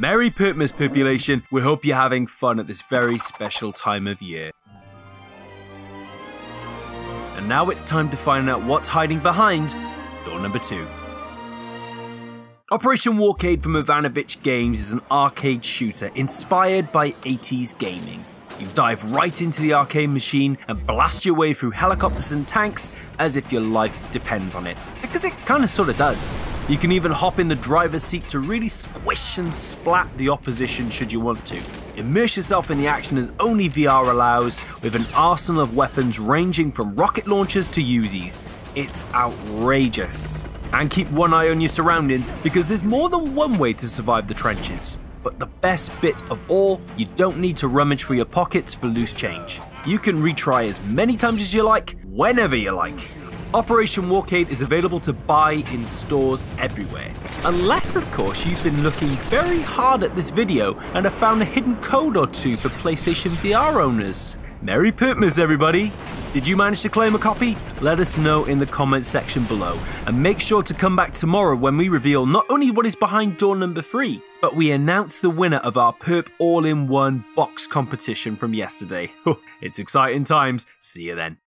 Merry Perpmas population, we hope you're having fun at this very special time of year. And now it's time to find out what's hiding behind door number 2. Operation Warcade from Ivanovich Games is an arcade shooter inspired by 80s gaming. You dive right into the arcade machine and blast your way through helicopters and tanks as if your life depends on it. Because it kinda sorta does. You can even hop in the driver's seat to really squish and splat the opposition should you want to. Immerse yourself in the action as only VR allows, with an arsenal of weapons ranging from rocket launchers to Uzis. It's outrageous. And keep one eye on your surroundings because there's more than one way to survive the trenches. But the best bit of all, you don't need to rummage through your pockets for loose change. You can retry as many times as you like, whenever you like. Operation Warcade is available to buy in stores everywhere. Unless, of course, you've been looking very hard at this video and have found a hidden code or two for PlayStation VR owners. Merry Perpmas, everybody! Did you manage to claim a copy? Let us know in the comments section below. And make sure to come back tomorrow when we reveal not only what is behind door number 3, but we announce the winner of our Perp All in One box competition from yesterday. it's exciting times. See you then.